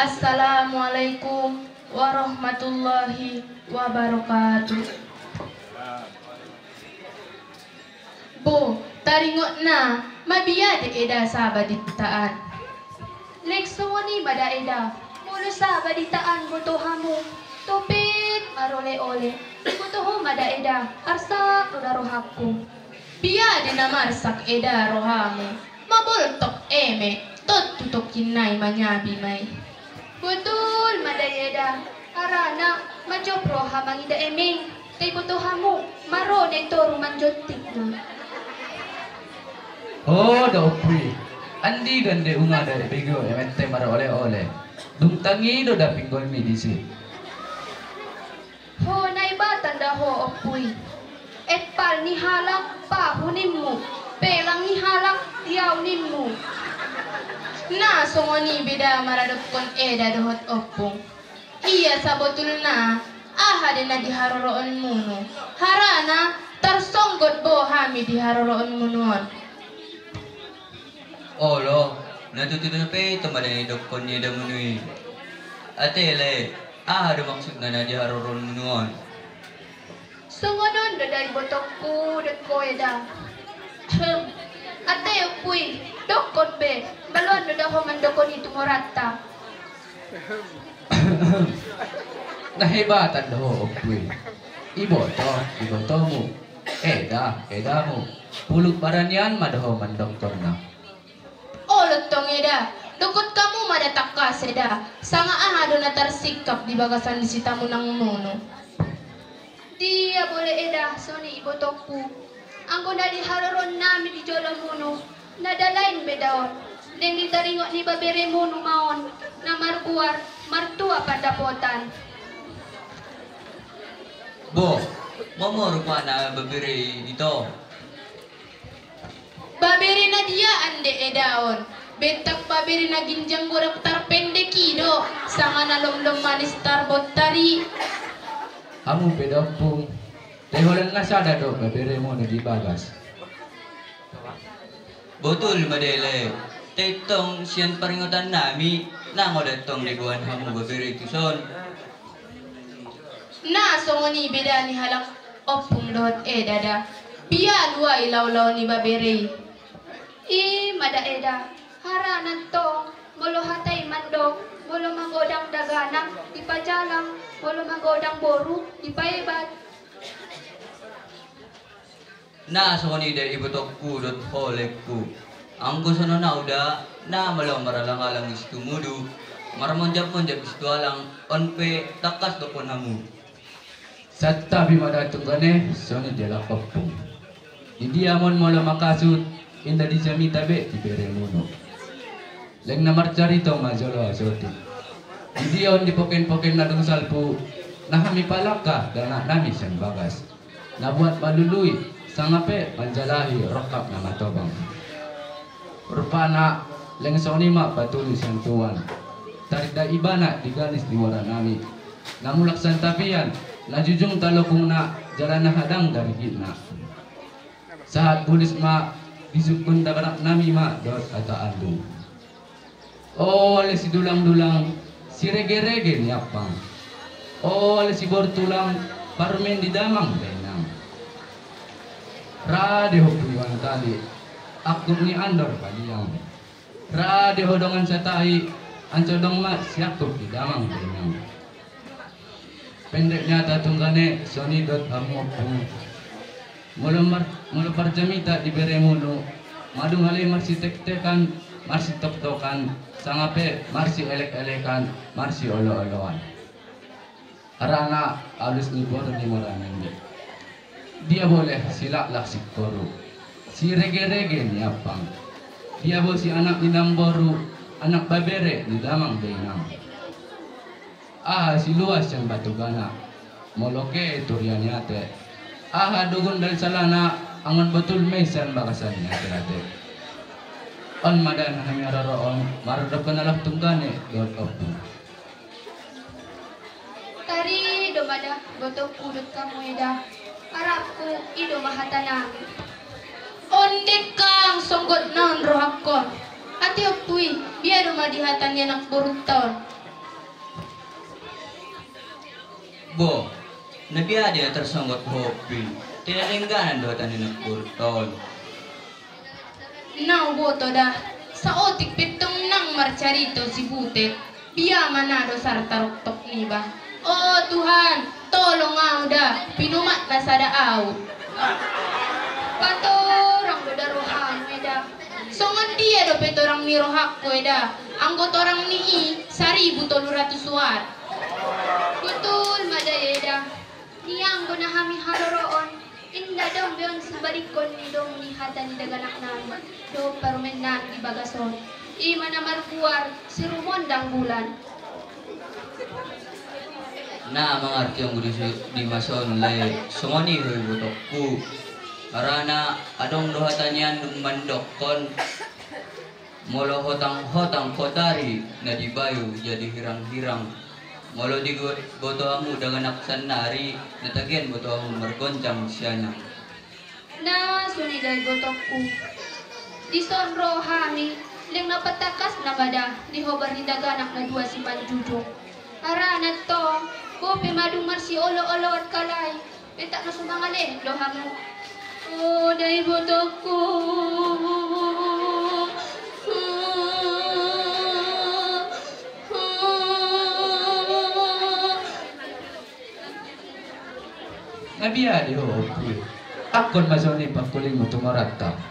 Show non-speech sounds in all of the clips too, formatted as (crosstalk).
Assalamualaikum warahmatullahi wabarakatuh. Bo, taringot na, mabiya de eda sa baditaan. Lekso ni bada eda, mulo sa baditaan buto hamo. Tupit marole-ole, ho mada eda, arsak rodaro hakku. Biya de na marsak eda rohamo. Mabultok eme, tot tutok kinay manyabi may. Betul madayeda, arana majopro hamang ida emeng. Kay hamo, maro de toro manjotik na. Oh, da upri. Andi gande unga da bigo emente mara ole ole. Dum tangi do da pinggol mi disi. Ho naiba tanda ho opui. Et pal ni halang pa hunimmu. Pelang ni halang tiaw nimmu. Na songoni beda maradokon eda dohot opung. Iya sabotul na. Aha de na diharoroon muno. Harana tarsonggot bo hami diharoroon munuon. Olo, natututo na pe ito maday dokon niya da munui. Ate le, ah ada maksud na na di haroron munuan. Sungonon do dari botokku de koeda. Hem. Ate upui. Dokon be. Balon do daho mandokon itu morata. (coughs) Nahibatan do upri. Ibo to, ibo to mo. Eda, eda mo. Puluk baran yan madaho man doktor na. Olot tong eda. Dukot kamu madatak ka seda. Sanga aha do na tarsikap di bagasan di sitamu ng muno. Dia boleh eda soni ibotokku. Angko na di haroron nami di jola muno. Nadalain bedaon. Den ditaringok ni babere muno maon. Na marbuar, martua pandapotan. Bo, mamor pa na babiri dito. Babere na dia ande edaon. Bentak babere na ginjang gorak tar pendekido. Sanga na lomdom manis tar bottari. Kamu pedampung. Teholan na sada do babere mo na di bagas. Betul madele. Tetong siyan paringotan nami, nango datong liguan hamu babiri tuson. Na songoni beda ni halak opung dot edada. Biya dua ilaw-law ni babere. I mada eda. Haranan tong. Molo hatay mandong. Molo magodang daganang. Di pajalang. Molo magodang boru. Di paebat. Na so ni dari ibutokku dot holekku. Ang gusto na na malaw maralang-alang istu mudu. Maramonjap monjap istu alang, onpe takas dokon hamu. Satta bimada tunggane soni dela kopung. Hindi amon mo la makasut inda di jami tabe di bere muno. Leng na marcarito majolo asoti. Hindi on di poken-poken na dung salpu na kami palaka dana nami siyang bagas. Nabuat malului sangape manjalahi rokap na matobang. Rupana leng soni ma patuloy siyang tuwan. Tarik da ibana di ganis di wara nami. Namulak santapian, najujung talokong na jalan hadang dari gitna. Saat bulis ma disukun dabarak nami ma dot ata andung. Oh, ale si dulang-dulang si rege-rege ni apang. Oh, ale si bortulang parmen di damang ho puiwan tali. Aku ni andor paliang. Rade ho dongan sa tahi. Ancodong ma siakop di damang benang. Pendeknya dot amopung. Mulu mar mulu parjamita di bere mulu. Madung hale marsi tek-tekan, marsi tok-tokan, sangape marsi elek-elekan, marsi olo-oloan. Arana alus ni bor ni moranende. Dia boleh silak lah si koru. Si rege-rege ni apang. Dia boleh si anak ni namboru, anak babere ni damang benang. Ah si luas yang batu gana. Moloke turianyate. Ah dugun dal salana angon betul mesan bakasan ate ate. On madan kami araroon maradap ka nalang tunggane dot opo. Tari domada botok kudut kamu eda harapku ido mahatana ondik kang songgot non rohakon ati opui biar rumah dihatan nak buruton bo nabi ada tersonggot hobi tidak ringganan tani nak buruton nau boto dah. Saotik pitung nang marcarito si butet biar mana dosar tarok tok nih bah. Oh Tuhan tolong aku dah. Pinumat na sa daaw. Patorang do darohan eda. Songan dia do petorang mirohak ko eda. Anggot orang ni saribu tolu ratus watt. Betul madaya eda. Niyang ko na hami haloroon. Inda dong beon sabarikon ni dong ni hata ni daganak namin. Do parumen na di bagason. Ima na marbuar si rumondang bulan. Na mga artiyong gusto si di mason lay sumoni hoy butokku. Karena adong dohatan yan mandokon Molo hotang hotang kotari na di bayu jadi hirang-hirang. Molo di gu- boto amu dengan aksan nari natagian boto amu mergoncang sianya. Na suni dahil gotokku. Di sonro hami. Leng napatakas na bada. Di hobar ni daganak na dua si manjujong. Aranat to. Bope madumar si olo-olo at kalay. Petak na sumangaleh. Loha mo. Oh, dahil botokku. Nabiya di ho opuy. Akon masoni pakuling mo tumarata.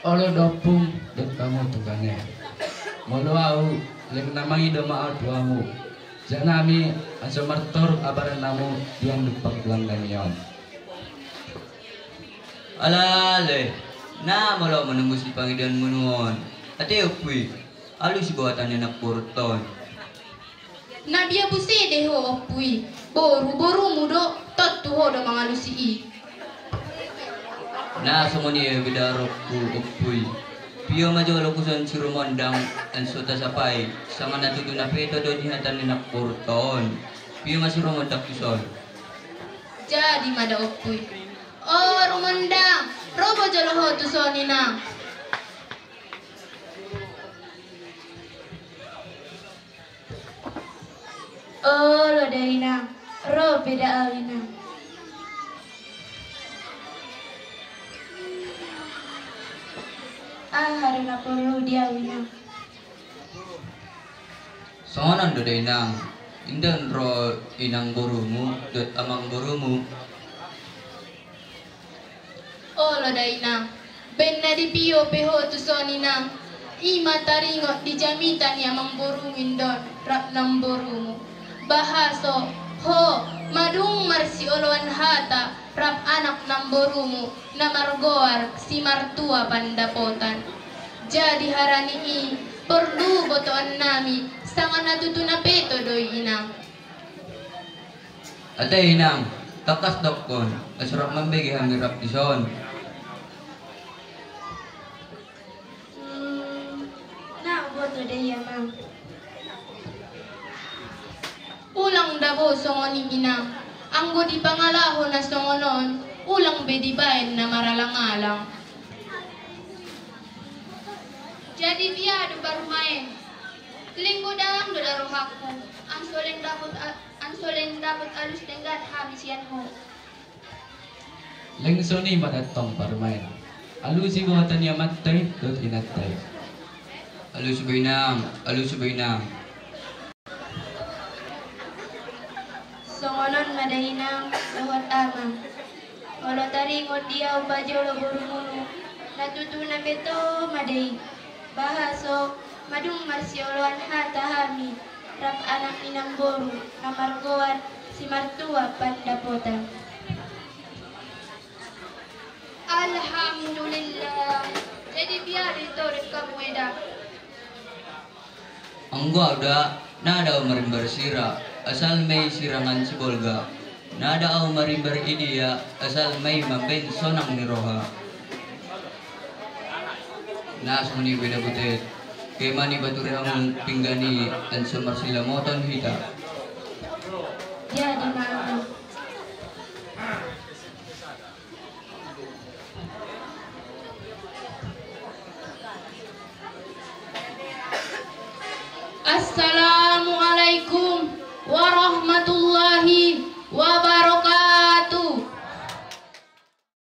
Olo dopung dot kamu tukangnya. Molo au leng namangi do maat duamu. Janami aso martor abaran namu yang dupak langgan yon. Alale, na malo menembus di panggilan menuon. Ate upui, alu si buatan anak purton. Nabiya busi deh ho opui. Boru boru mudo tot Na sumuni e bidarokku upui. Pio majo kusan si rumondang an suta sapay. Sama natuto na peto do di hatan ni nak purton. Pio masih rumondak kuson. Jadi mada opui. Oh rumanda, robo jalo ho tu soni na. Oh lo dari na, ro beda awina. Ah harina perlu dia awina. Songonan do day nang. Indan ro inang burumu dot amang burumu. Oh lo dari na, ben na di pio peho tu soni na. Ima taringot di jamitan ya mangburungin don, rap ng burumu. Bahaso, ho, madung marsi oloan hata, rap anak ng burumu, na margoar si martua pandapotan. Jadi harani i, perlu botoan nami, sangan natutu na peto doy inang. Ate inang, takas dokon. Asrap mambegi hamirap ison. Hmm, na boto mam. Ulang dabo songoning inang. Anggo di pangalaho na songonon, ulang bedibayan na maralang-alang. Jadi biado baru main. Linggo dang do daro hakku. Ang soleng dapat ang soleng dapat alus denggat habis yan ho. Leng soni madatong parmain. Alu si buatan ya matay dot inatay. Alu subay nang, alu subay nang. Amang. Walau taringon dia bajolo burumunu. Natutuna beto madai. Bahaso madung marsioloan hata hami. Rap anak inang boru. Namargoan si martua pandapotan. Alhamdulillah. Jadi biar itu kamu edak. Ang gwa udah Nada marimbar sira, asal may sirangan si Bolga. Nada au marimbar idia, asal may maben sonang ni Roha. Nas muni beda butet. Kay mani baturi ang pinggani dan sumar sila hita. Jadi malu. ورحمة الله